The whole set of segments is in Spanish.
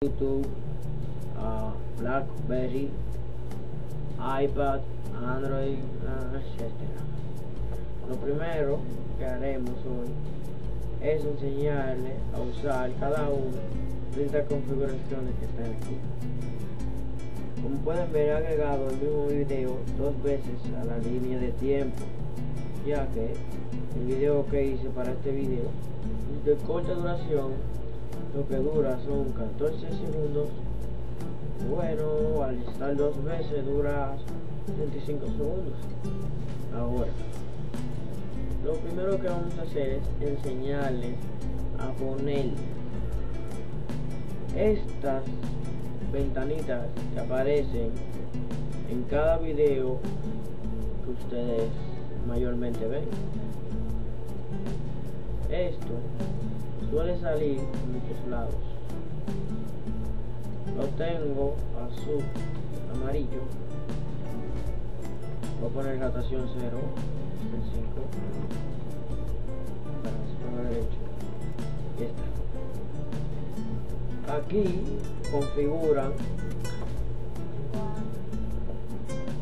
YouTube, uh, BlackBerry, iPad, Android, uh, etc. Lo primero que haremos hoy es enseñarle a usar cada una de estas configuraciones que están aquí. Como pueden ver he agregado el mismo video dos veces a la línea de tiempo, ya que el video que hice para este video es de corta duración lo que dura son 14 segundos bueno al estar dos veces dura 25 segundos. Ahora lo primero que vamos a hacer es enseñarles a poner estas ventanitas que aparecen en cada video que ustedes mayormente ven esto suele salir en muchos lados. Lo tengo azul, amarillo. Voy a poner hidratación 0 en 5 para derecho. Aquí configuran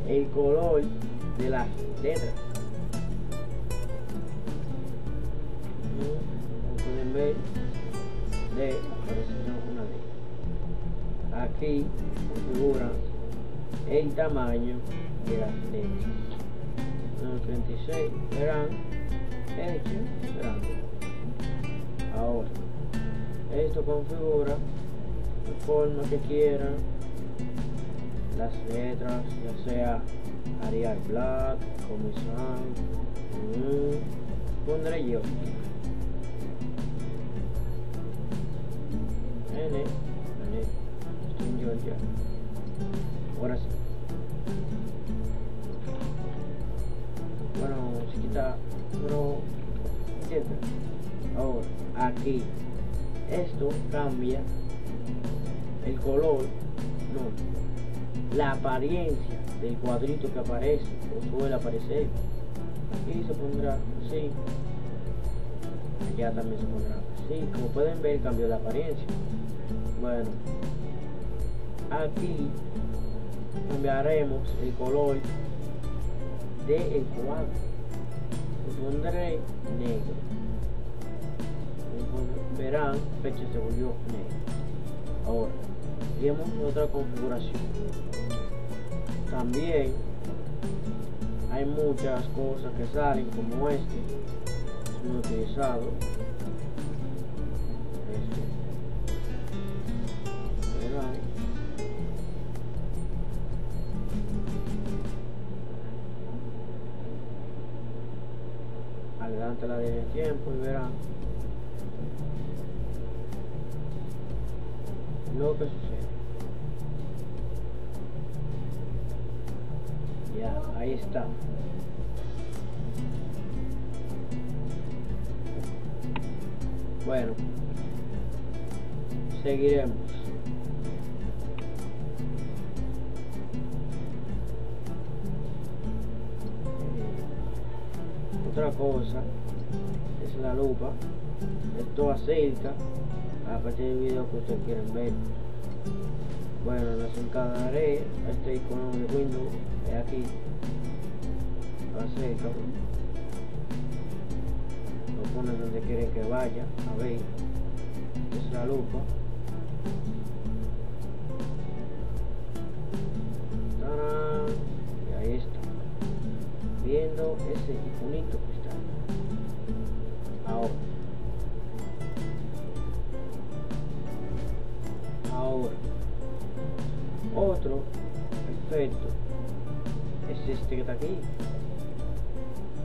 el color de las letras. pueden ver D aparece una D. Aquí configura el tamaño de las letras. 36 verán hecho grande esto configura de forma que quieran las letras ya sea Arial Black, Comisan, mm, pondré yo N, N, estoy en Georgia. Ahora sí. Bueno, chiquita, pero ¿entiendes? Ahora, aquí, esto cambia el color, no, la apariencia del cuadrito que aparece o suele aparecer. Aquí se pondrá así, allá también se pondrá así. Como pueden ver, cambió de apariencia. Bueno, aquí cambiaremos el color del el cuadro. Lo pondré negro. Verán, fecha se volvió negro. Ahora, tenemos otra configuración. También hay muchas cosas que salen como este, es muy utilizado. Este. Adelante la de tiempo y verán lo que sucede. Ya, ahí está. Bueno, seguiremos. otra cosa es la lupa esto acerca a partir del video que ustedes quieren ver. Bueno les encargaré este icono de Windows de aquí. Acerca. Lo ponen donde quieren que vaya a ver. Es la lupa. Y ahí está. Viendo ese iconito que está ahora ahora otro efecto es este que está aquí.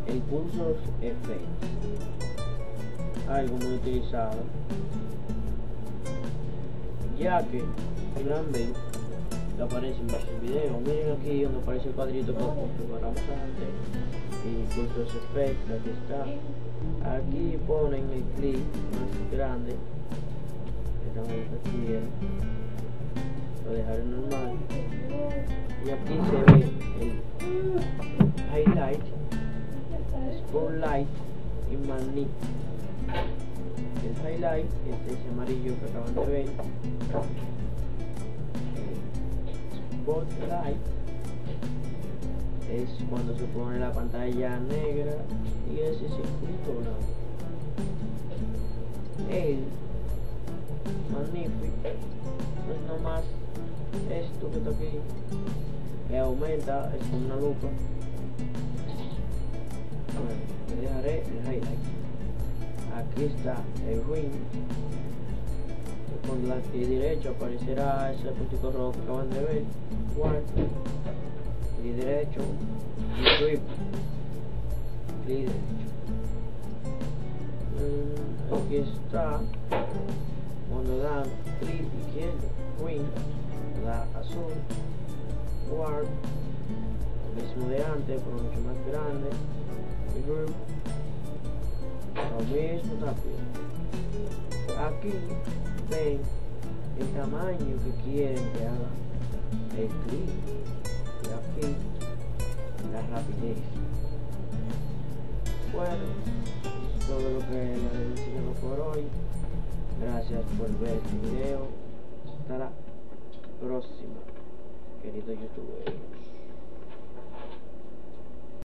El cursor effect algo muy utilizado. Ya que ver que aparece en varios videos. Miren aquí donde aparece el cuadrito que configuramos antes y cursor effect aquí está. Aquí ponen el clip más grande lo dejaré normal y aquí se ve el Spotlight y Magnific. El highlight es ese amarillo que acaban de ver. Spotlight es cuando se pone la pantalla negra y ese circuito blanco. El Magnific es nomás esto que está aquí que aumenta es con una lupa. Bueno, dejaré el highlight. Aquí está el ring con la clic derecho aparecerá ese puntico rojo que acaban de ver igual clic derecho y grip clic derecho. Mm, aquí está cuando dan clic izquierdo ring da azul warp lo mismo de antes pero mucho más grande y group lo mismo rápido. Aquí ven el tamaño que quieren que haga el clic y aquí la rapidez. Bueno todo lo que les he enseñado por hoy gracias por ver este video. Hasta la próxima querido youtuber